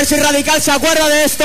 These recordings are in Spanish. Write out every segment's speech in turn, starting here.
Ver si Radical se acuerda de esto.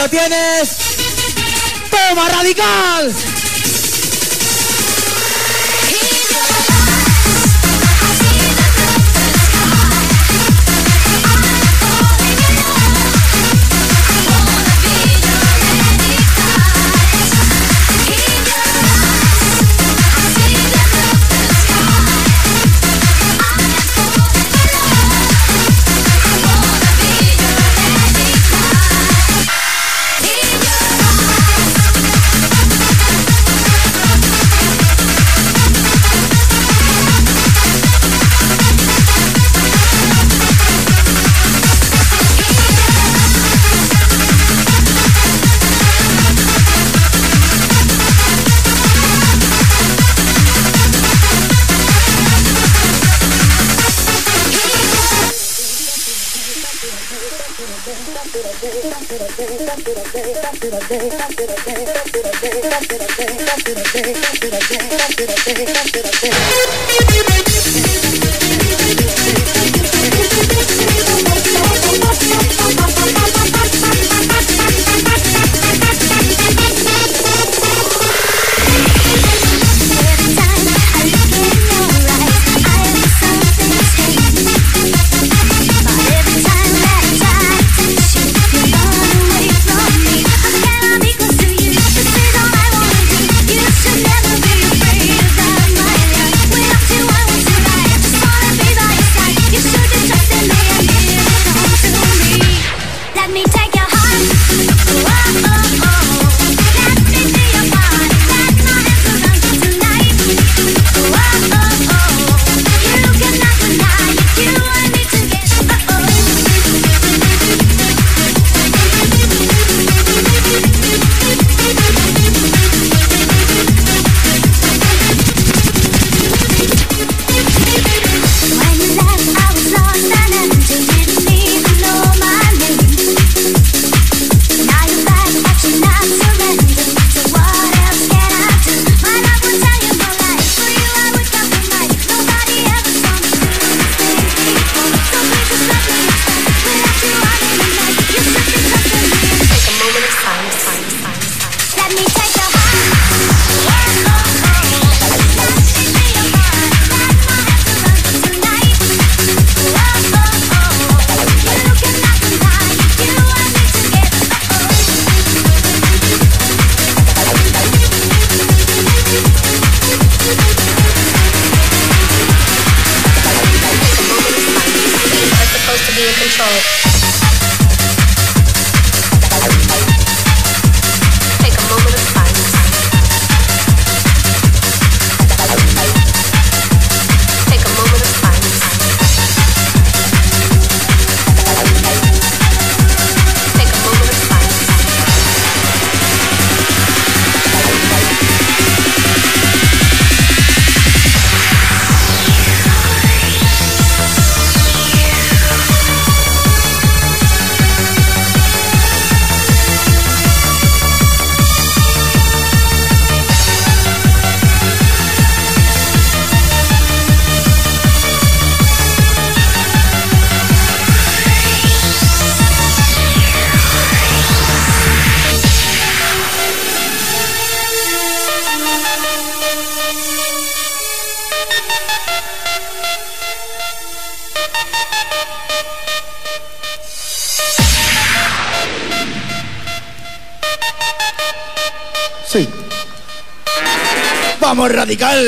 You should never be Sí. ¡Vamos, radical!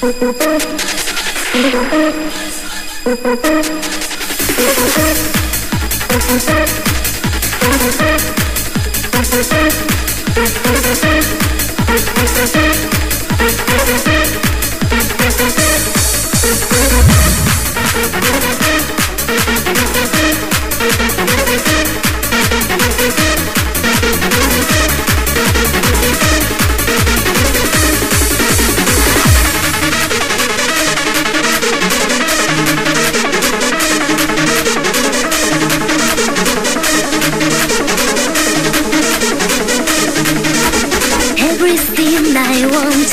Everything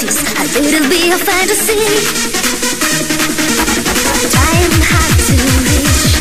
dreams. I didn't be a fantasy. Time had to reach.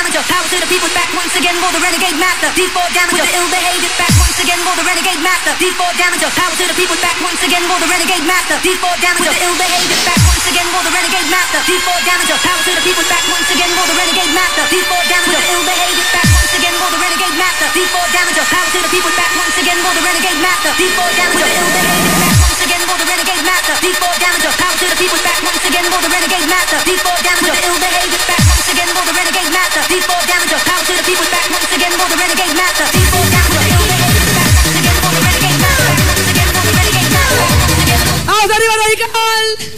amateur. Power to the people back once again for the renegade master. These Default damager, ill behavior back once again for the renegade master. These Default damager. Power to the people back once again for the renegade master. These Default damager, ill behavior back once again for the renegade master. These Default damager. Power to the people back once again for the renegade master. These Default damager, ill behavior back once again for the renegade master. These Default damager. Power to the people back once again for the renegade master. Default damager, ill behavior back once the renegade master. Default damager. Power to the people back once again for the renegade master. Default damager, ill behavior again the renegade master. D4 damage up, power to the people's back. Once again for the renegade master. D4 damage up, kill the back. Once again the renegade master. Once again for the renegade master. Arriba, radical!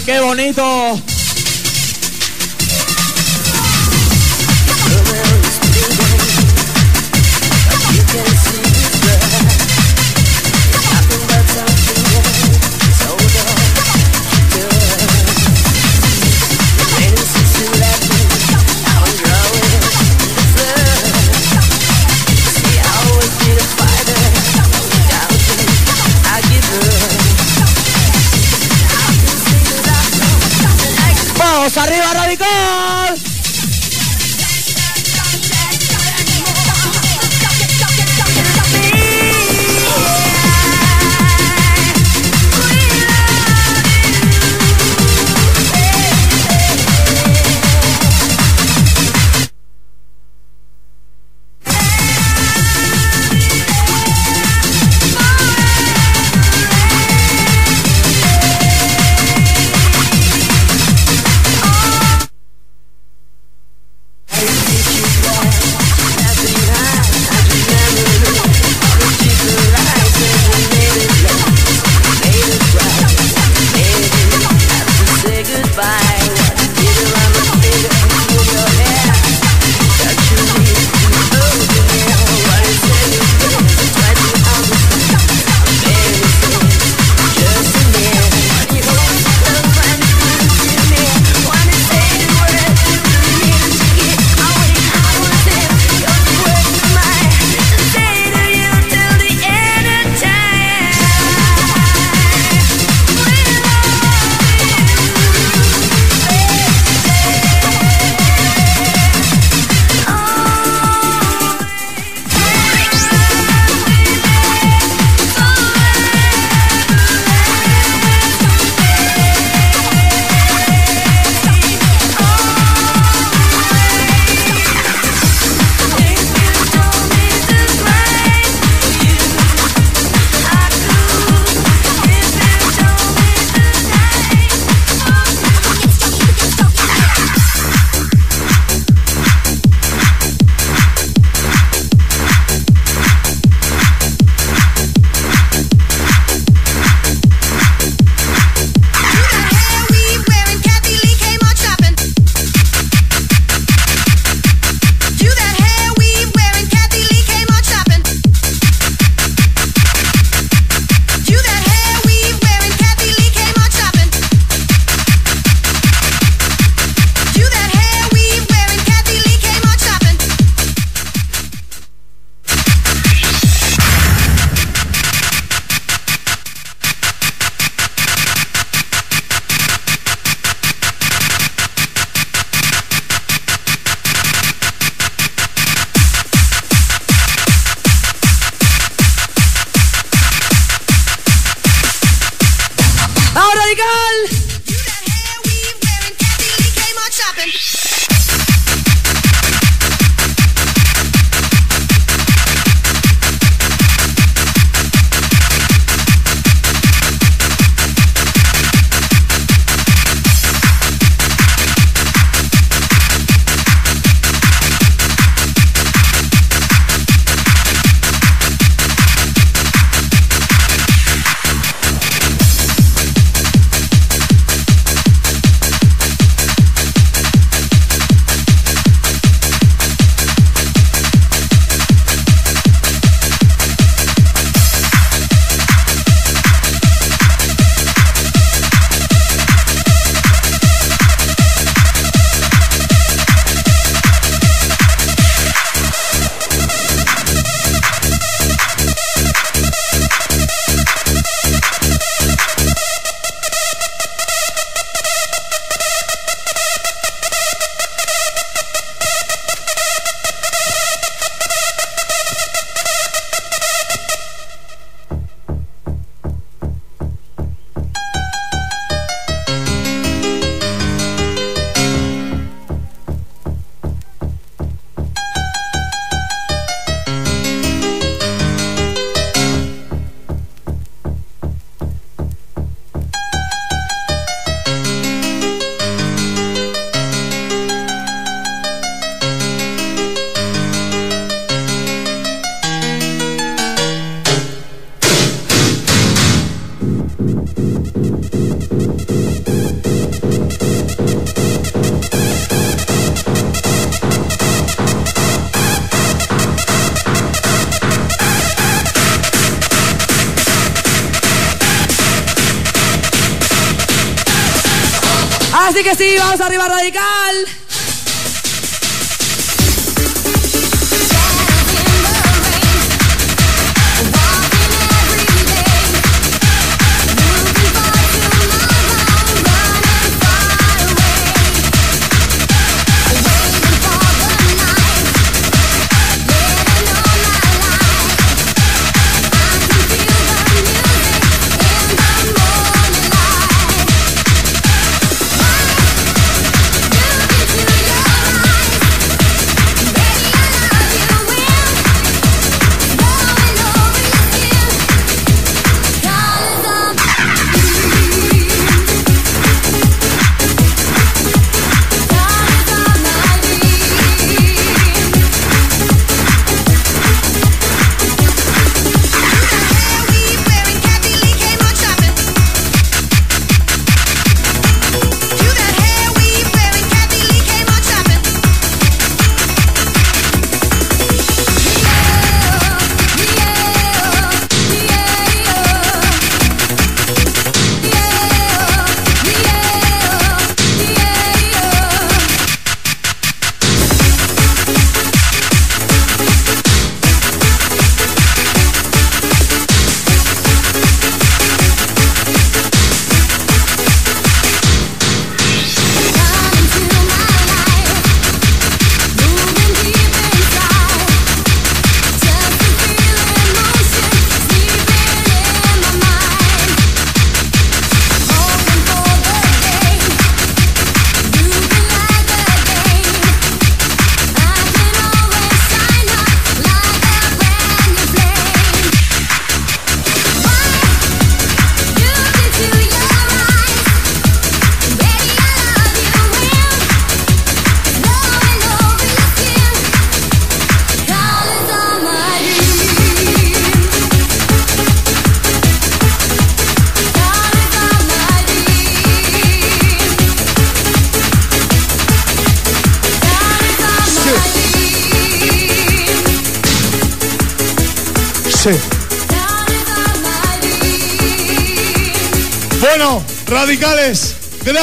Qué bonito. Arriba radical. Que sí, vamos arriba radical.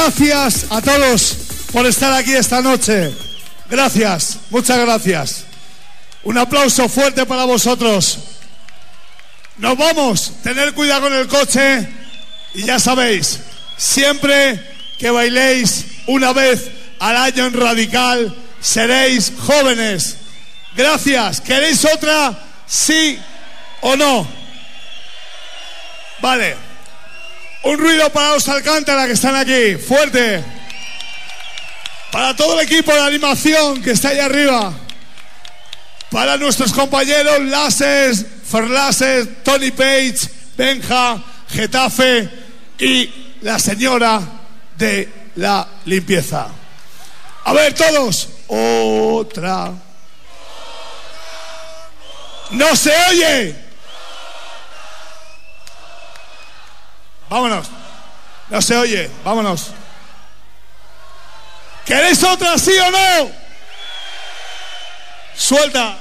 Gracias a todos por estar aquí esta noche. Gracias, muchas gracias. Un aplauso fuerte para vosotros. Nos vamos, tener cuidado con el coche y ya sabéis, siempre que bailéis una vez al año en radical, seréis jóvenes. Gracias. ¿Queréis otra? Sí o no. Vale. Un ruido para los Alcántara que están aquí, fuerte. Para todo el equipo de animación que está ahí arriba. Para nuestros compañeros Lases, Ferlases, Tony Page, Benja, Getafe y la señora de la limpieza. A ver todos. Otra. No se oye. Vámonos. No se oye. Vámonos. ¿Queréis otra, sí o no? Suelta.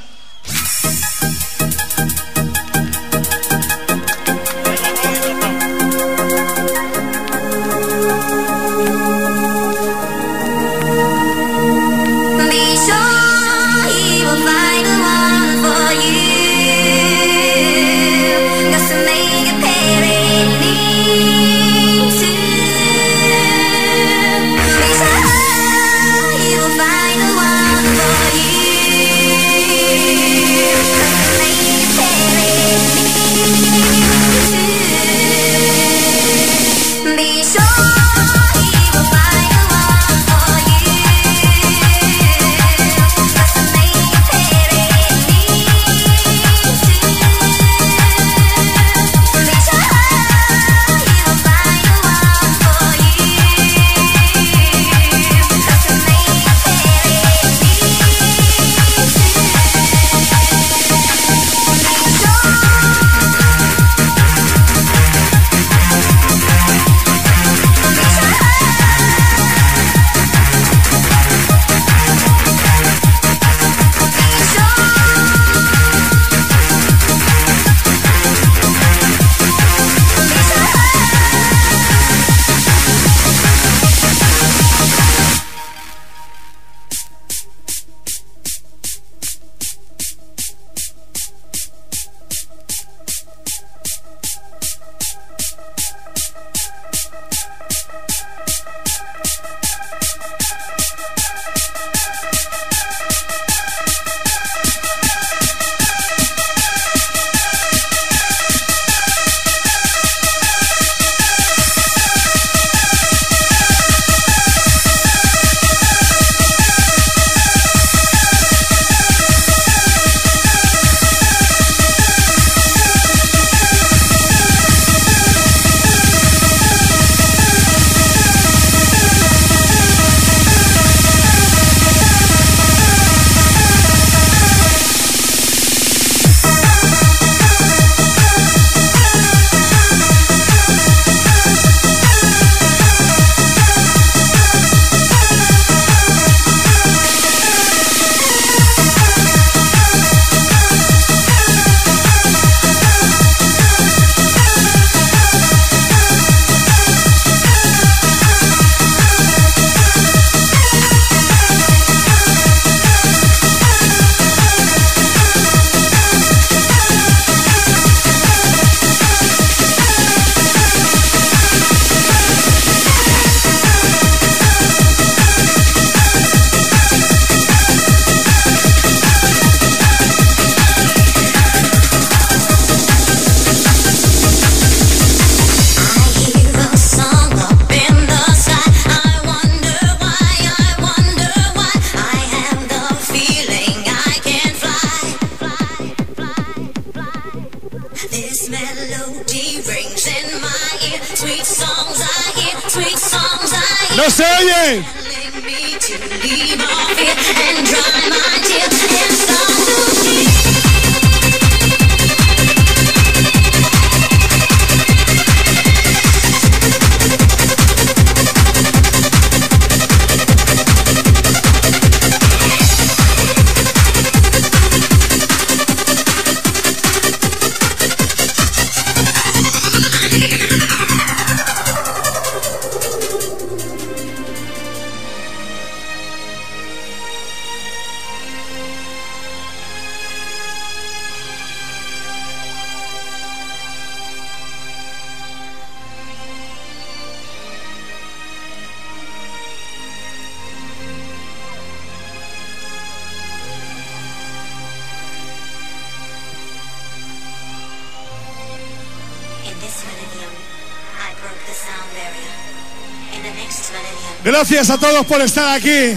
Gracias a todos por estar aquí.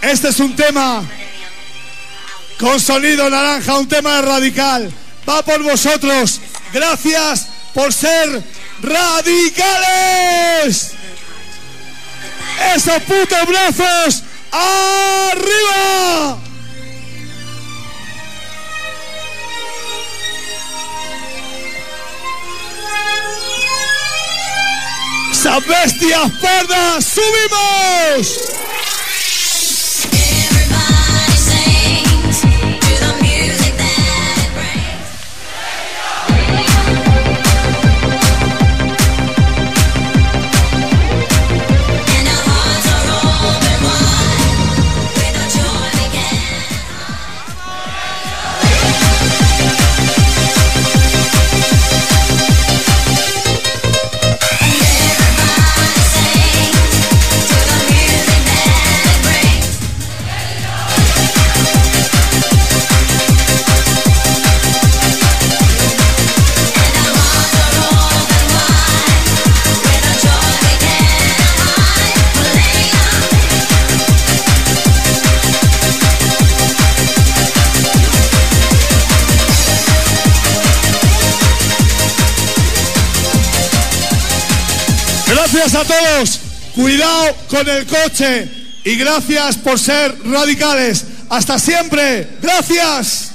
Este es un tema con sonido naranja, un tema radical. Va por vosotros. Gracias por ser radicales. Esos putos brazos arriba. Bestias pardas, subimos. Gracias a todos. Cuidado con el coche. Y gracias por ser radicales. Hasta siempre. Gracias.